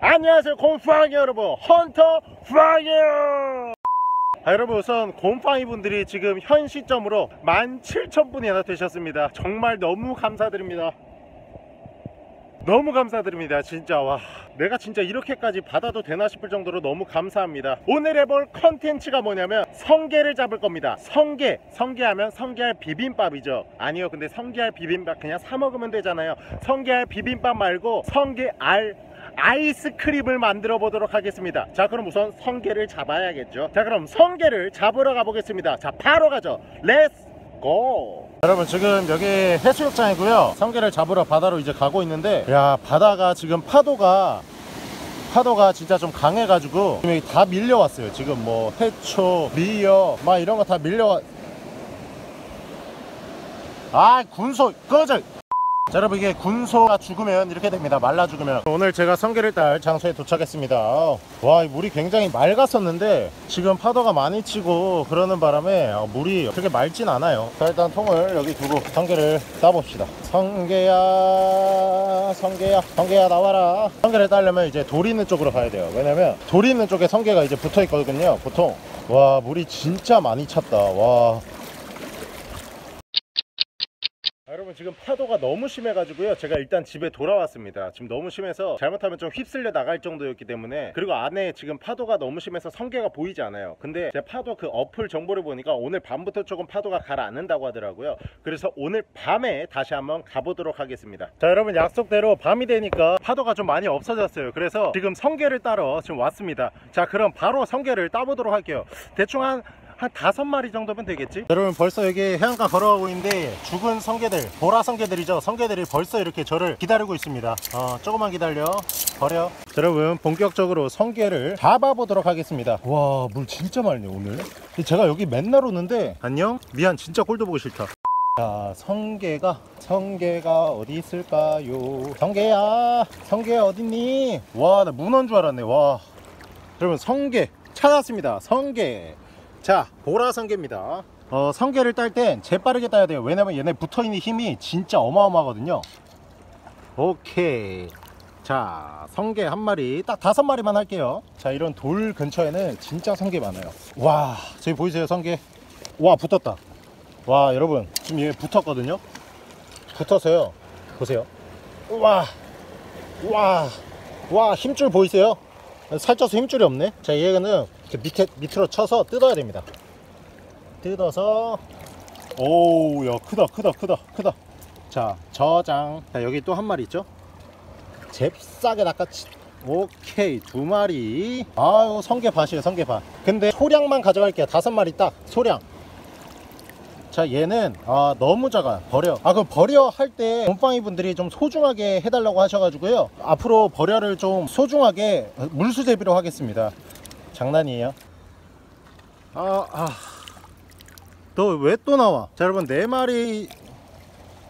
안녕하세요 곰팡이 여러분. 헌터퐝이에요 아, 여러분 우선 곰팡이 분들이 지금 현 시점으로 17,000분이나 되셨습니다. 정말 너무 감사드립니다. 너무 감사드립니다 진짜. 와 내가 진짜 이렇게까지 받아도 되나 싶을 정도로 너무 감사합니다. 오늘 해볼 컨텐츠가 뭐냐면 성게를 잡을 겁니다. 성게. 성게하면 성게알 비빔밥이죠. 아니요 근데 성게알 비빔밥 그냥 사 먹으면 되잖아요. 성게알 비빔밥 말고 성게알 아이스크림을 만들어 보도록 하겠습니다. 자 그럼 우선 성게를 잡아야겠죠. 자 그럼 성게를 잡으러 가보겠습니다. 자 바로 가죠. Let's go 여러분 지금 여기 해수욕장이고요. 성게를 잡으러 바다로 이제 가고 있는데 야 바다가 지금 파도가 파도가 진짜 좀 강해가지고 지금 다 밀려왔어요. 지금 뭐 해초 미역 막 이런 거 다 밀려와. 아 군소 꺼져 자 여러분 이게 군소가 죽으면 이렇게 됩니다. 말라 죽으면. 오늘 제가 성게를 딸 장소에 도착했습니다. 와이 물이 굉장히 맑았었는데 지금 파도가 많이 치고 그러는 바람에 어, 물이 그렇게 맑진 않아요. 자 일단 통을 여기 두고 성게를 따봅시다. 성게야 성게야 성게야 나와라. 성게를 따려면 이제 돌 있는 쪽으로 가야 돼요. 왜냐면 돌 있는 쪽에 성게가 이제 붙어 있거든요 보통. 와 물이 진짜 많이 찼다. 와. 아, 여러분 지금 파도가 너무 심해가지고요. 제가 일단 집에 돌아왔습니다. 지금 너무 심해서 잘못하면 좀 휩쓸려 나갈 정도였기 때문에 그리고 안에 지금 파도가 너무 심해서 성게가 보이지 않아요. 근데 제 파도 그 어플 정보를 보니까 오늘 밤부터 조금 파도가 가라앉는다고 하더라고요. 그래서 오늘 밤에 다시 한번 가보도록 하겠습니다. 자 여러분 약속대로 밤이 되니까 파도가 좀 많이 없어졌어요. 그래서 지금 성게를 따러 지금 왔습니다. 자 그럼 바로 성게를 따보도록 할게요. 대충 한 한 다섯 마리 정도면 되겠지? 여러분 벌써 여기 해안가 걸어가고 있는데 죽은 성게들 보라 성게들이죠? 성게들이 벌써 이렇게 저를 기다리고 있습니다. 어 조금만 기다려. 버려. 자, 여러분 본격적으로 성게를 잡아보도록 하겠습니다. 와 물 진짜 맑네 오늘. 제가 여기 맨날 오는데 안녕? 미안 진짜 꼴도 보기 싫다. 자 성게가 성게가 어디 있을까요? 성게야 성게 어딨니? 와 나 문어인 줄 알았네 와. 여러분 성게 찾았습니다 성게 자 보라 성게입니다. 어, 성게를 딸 땐 재빠르게 따야 돼요. 왜냐면 얘네 붙어있는 힘이 진짜 어마어마하거든요. 오케이. 자 성게 한 마리 딱 다섯 마리만 할게요. 자 이런 돌 근처에는 진짜 성게 많아요. 와 저기 보이세요 성게? 와 붙었다. 와 여러분 지금 얘 붙었거든요? 붙었어요. 보세요. 와와와 힘줄 보이세요 살쪄서 힘줄이 없네. 자 얘는 밑에 밑으로 쳐서 뜯어야 됩니다. 뜯어서. 오야 크다 크다 크다 크다. 자 저장. 자 여기 또 한 마리 있죠? 잽싸게 낚아치. 오케이 두 마리. 아유 성게밭이에요 성게밭. 근데 소량만 가져갈게요. 다섯 마리 딱 소량 자 얘는 아 너무 작아. 버려. 아 그럼 버려 할 때 곰팡이 분들이 좀 소중하게 해달라고 하셔가지고요. 앞으로 버려를 좀 소중하게 물수제비로 하겠습니다. 장난이에요. 아 아 너 왜 또 나와? 자 여러분 네 마리.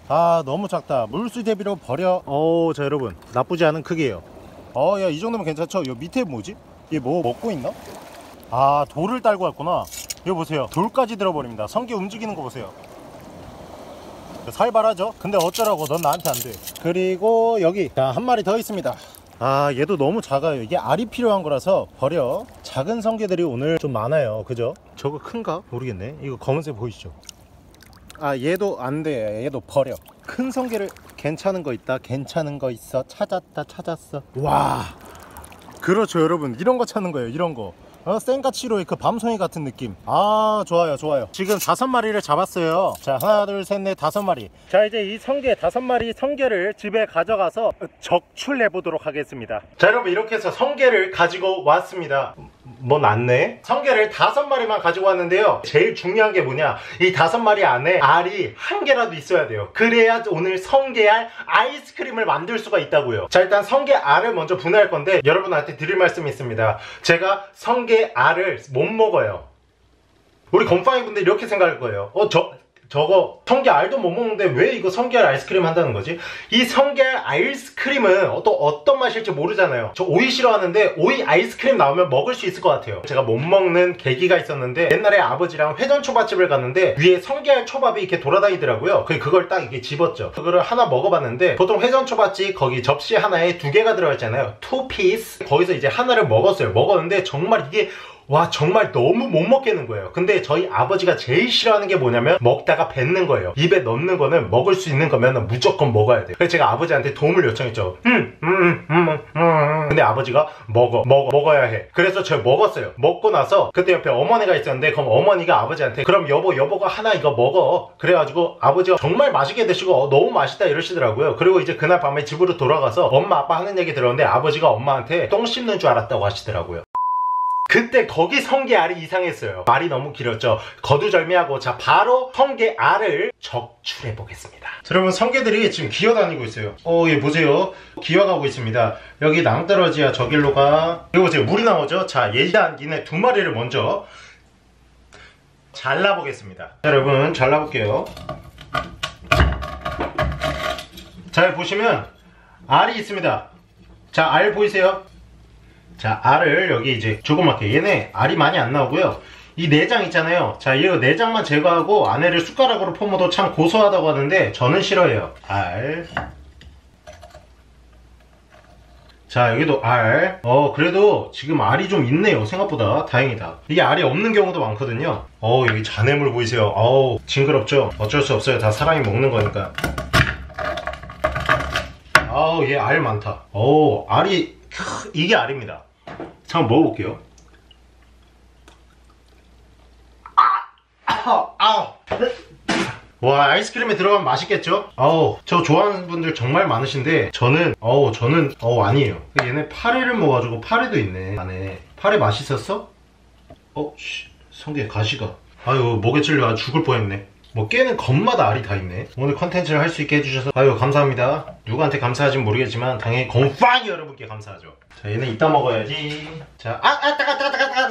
아 너무 작다. 물수제비로 버려. 어자 여러분. 나쁘지 않은 크기예요. 어 야 이 정도면 괜찮죠? 요 밑에 뭐지? 얘 뭐 먹고 있나? 아 돌을 딸고 왔구나 이거 보세요. 돌까지 들어버립니다. 성게 움직이는 거 보세요. 살벌하죠? 근데 어쩌라고? 넌 나한테 안돼. 그리고 여기. 자 한 마리 더 있습니다. 아 얘도 너무 작아요. 이게 알이 필요한 거라서 버려. 작은 성게들이 오늘 좀 많아요. 그죠? 저거 큰가? 모르겠네. 이거 검은색 보이시죠? 아 얘도 안돼. 얘도 버려. 큰 성게를 괜찮은 거 있다. 괜찮은 거 있어. 찾았다. 찾았어. 와. 그렇죠 여러분. 이런 거 찾는 거예요. 이런 거 어, 센카치로의 그 밤송이 같은 느낌. 아 좋아요 좋아요. 지금 다섯 마리를 잡았어요. 자 하나 둘 셋 넷 다섯 마리. 자 이제 이 성게 다섯 마리 성게를 집에 가져가서 적출해 보도록 하겠습니다. 자 여러분 이렇게 해서 성게를 가지고 왔습니다 뭐 낫네? 성게를 다섯 마리만 가지고 왔는데요. 제일 중요한 게 뭐냐? 이 다섯 마리 안에 알이 한 개라도 있어야 돼요. 그래야 오늘 성게알 아이스크림을 만들 수가 있다고요. 자 일단 성게알을 먼저 분해할 건데 여러분한테 드릴 말씀이 있습니다. 제가 성게알을 못 먹어요. 우리 곰팡이 분들 이렇게 생각할 거예요. 어 저 저거 성게 알도 못 먹는데 왜 이거 성게 알 아이스크림 한다는 거지? 이 성게 알 아이스크림은 또 어떤 맛일지 모르잖아요. 저 오이 싫어하는데 오이 아이스크림 나오면 먹을 수 있을 것 같아요. 제가 못 먹는 계기가 있었는데 옛날에 아버지랑 회전 초밥집을 갔는데 위에 성게알 초밥이 이렇게 돌아다니더라고요. 그 그걸 딱 이렇게 집었죠. 그거를 하나 먹어봤는데 보통 회전 초밥집 거기 접시 하나에 두 개가 들어있잖아요. two piece. 거기서 이제 하나를 먹었어요. 먹었는데 정말 이게 와 정말 너무 못 먹겠는 거예요. 근데 저희 아버지가 제일 싫어하는 게 뭐냐면 먹다가 뱉는 거예요. 입에 넣는 거는 먹을 수 있는 거면 무조건 먹어야 돼요. 그래서 제가 아버지한테 도움을 요청했죠. 음, 음, 음, 음, 음, 음. 근데 아버지가 먹어 먹어 먹어야 해. 그래서 제가 먹었어요. 먹고 나서 그때 옆에 어머니가 있었는데 그럼 어머니가 아버지한테 그럼 여보 여보가 하나 이거 먹어. 그래가지고 아버지가 정말 맛있게 드시고 어, 너무 맛있다 이러시더라고요. 그리고 이제 그날 밤에 집으로 돌아가서 엄마 아빠 하는 얘기 들었는데 아버지가 엄마한테 똥 씹는 줄 알았다고 하시더라고요 그때 거기 성게 알이 이상했어요. 말이 너무 길었죠. 거두절미하고 자 바로 성게 알을 적출해 보겠습니다. 자, 여러분 성게들이 지금 기어다니고 있어요. 어, 얘 보세요. 기어가고 있습니다. 여기 낭떠러지야 저길로 가. 이거 보세요. 물이 나오죠. 자, 일단 얘네 두 마리를 먼저 잘라보겠습니다. 자, 여러분 잘라볼게요. 잘 보시면 알이 있습니다. 자, 알 보이세요? 자 알을 여기 이제 조그맣게 얘네 알이 많이 안 나오고요 이 내장 있잖아요 자이 내장만 제거하고 안에를 숟가락으로 퍼먹어도 참 고소하다고 하는데 저는 싫어해요 알 자 여기도 알. 어 그래도 지금 알이 좀 있네요 생각보다 다행이다. 이게 알이 없는 경우도 많거든요. 어 여기 잔해물 보이세요? 어우 징그럽죠? 어쩔 수 없어요. 다 사람이 먹는 거니까. 아우 얘 알 많다. 어 알이 이게 알입니다. 잠깐 먹어볼게요. 아, 아, 와 아이스크림에 들어가면 맛있겠죠? 아우 저 좋아하는 분들 정말 많으신데 저는 어우 저는 어우 아니에요 얘네 파래를 먹어가지고 파래도 있네 안에 파래 맛있었어? 어? 씨, 성게 가시가 아유 목에 찔려 죽을 뻔했네 뭐 깨는 것마다 알이 다 있네. 오늘 컨텐츠를 할 수 있게 해주셔서 아유 감사합니다. 누구한테 감사하진 모르겠지만 당연히 건빵이 여러분께 감사하죠. 자 얘는 이따 먹어야지. 자 아 아 따가 따가 따가 따가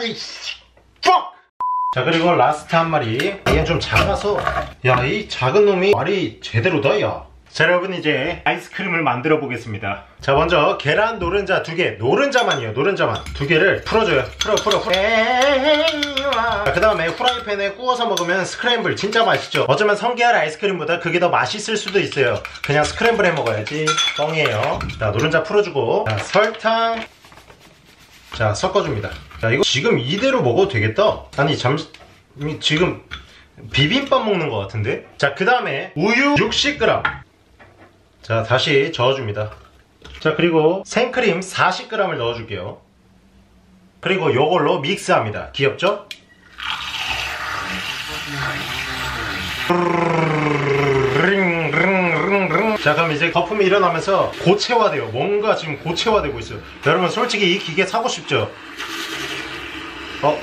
자 그리고 last 한 마리. 얘는 좀 작아서. 야 이 작은 놈이 알이 제대로다 야 자 여러분 이제 아이스크림을 만들어 보겠습니다. 자 먼저 계란 노른자 두개 노른자만이요 노른자만. 두 개를 풀어줘요. 풀어 풀어 풀어. 그 다음에 후라이팬에 구워서 먹으면 스크램블 진짜 맛있죠? 어쩌면 성게알 아이스크림보다 그게 더 맛있을 수도 있어요. 그냥 스크램블 해 먹어야지. 뻥이에요. 자 노른자 풀어주고. 자, 설탕. 자 섞어줍니다. 자 이거 지금 이대로 먹어도 되겠다? 아니 잠시 지금 비빔밥 먹는 것 같은데? 자 그 다음에 우유 60g 자 다시 저어줍니다. 자 그리고 생크림 40g을 넣어줄게요. 그리고 요걸로 믹스합니다. 귀엽죠? 자 그럼 이제 거품이 일어나면서 고체화돼요. 뭔가 지금 고체화되고 있어요. 여러분 솔직히 이 기계 사고 싶죠? 어?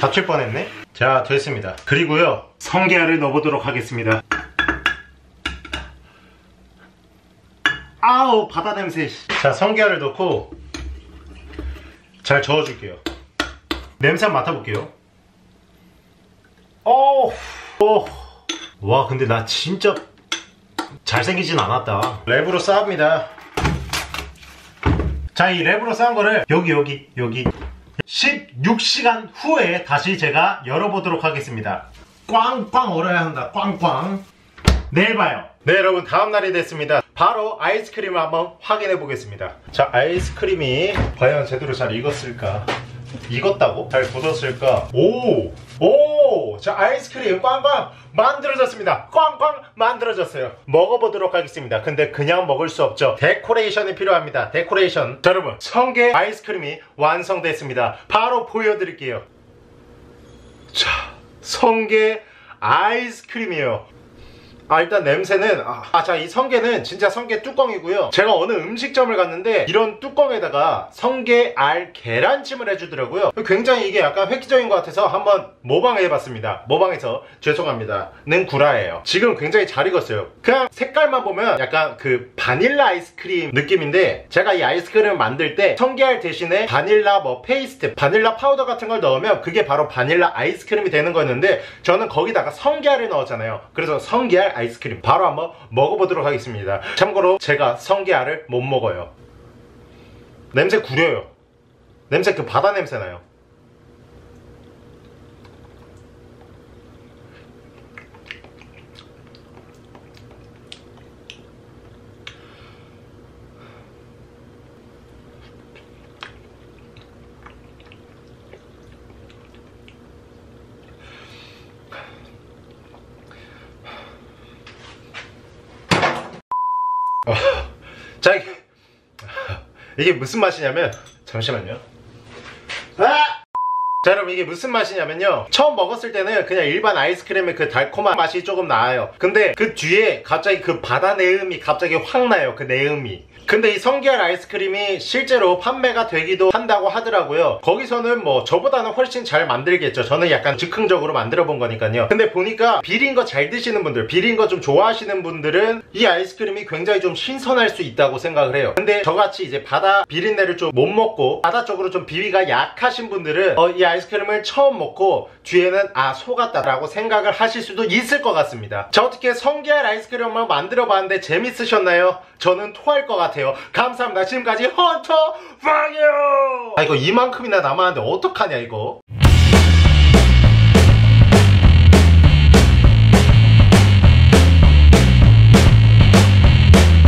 다칠 뻔했네? 자 됐습니다. 그리고요. 성게알을 넣어보도록 하겠습니다 아우 바다 냄새 자 성게알을 넣고 잘 저어줄게요. 냄새 한번 맡아볼게요. 어우. 와 근데 나 진짜 잘생기진 않았다. 랩으로 쌓습니다. 자 이 랩으로 쌓은 거를 여기 여기 여기. 16시간 후에 다시 제가 열어보도록 하겠습니다. 꽝꽝 얼어야 한다. 꽝꽝. 내일 봐요. 네 여러분. 다음날이 됐습니다 바로 아이스크림을 한번 확인해 보겠습니다. 자 아이스크림이 과연 제대로 잘 익었을까? 익었다고? 잘 굳었을까? 오! 오! 자 아이스크림 꽝꽝 만들어졌습니다. 꽝꽝 만들어졌어요. 먹어보도록 하겠습니다. 근데 그냥 먹을 수 없죠. 데코레이션이 필요합니다. 데코레이션. 자 여러분 성게 아이스크림이 완성됐습니다. 바로 보여드릴게요. 자 성게 아이스크림이에요 아 일단 냄새는 아자 이 성게는 진짜 성게 뚜껑이고요. 제가 어느 음식점을 갔는데 이런 뚜껑에다가 성게 알 계란찜을 해주더라고요. 굉장히 이게 약간 획기적인 것 같아서 한번 모방해봤습니다. 모방해서 죄송합니다. 는 구라예요. 지금 굉장히 잘 익었어요. 그냥 색깔만 보면 약간 그 바닐라 아이스크림 느낌인데 제가 이 아이스크림을 만들 때 성게알 대신에 바닐라 뭐 페이스트 바닐라 파우더 같은 걸 넣으면 그게 바로 바닐라 아이스크림이 되는 거였는데 저는 거기다가 성게알을 넣었잖아요. 그래서 성게알 아이스크림. 바로 한번 먹어보도록 하겠습니다. 참고로 제가 성게알을 못 먹어요. 냄새 구려요. 냄새 그 바다 냄새 나요 자 이게, 무슨 맛이냐면 잠시만요. 아! 자 여러분 이게 무슨 맛이냐면요. 처음 먹었을 때는 그냥 일반 아이스크림의 그 달콤한 맛이 조금 나요. 근데 그 뒤에 갑자기 그 바다 내음이 갑자기 확 나요 그 내음이 근데 이 성게알 아이스크림이 실제로 판매가 되기도 한다고 하더라고요. 거기서는 뭐 저보다는 훨씬 잘 만들겠죠. 저는 약간 즉흥적으로 만들어 본 거니까요. 근데 보니까 비린 거 잘 드시는 분들 비린 거 좀 좋아하시는 분들은 이 아이스크림이 굉장히 좀 신선할 수 있다고 생각을 해요. 근데 저같이 이제 바다 비린내를 좀 못 먹고 바다 쪽으로 좀 비위가 약하신 분들은 어, 이 아이스크림을 처음 먹고 뒤에는 아 속았다 라고 생각을 하실 수도 있을 것 같습니다. 자 어떻게 성게알 아이스크림을 만들어 봤는데 재밌으셨나요? 저는 토할 것 같아요 감사합니다. 지금까지 헌터 빵이요! 아 이거 이만큼이나 남았는데 어떡하냐 이거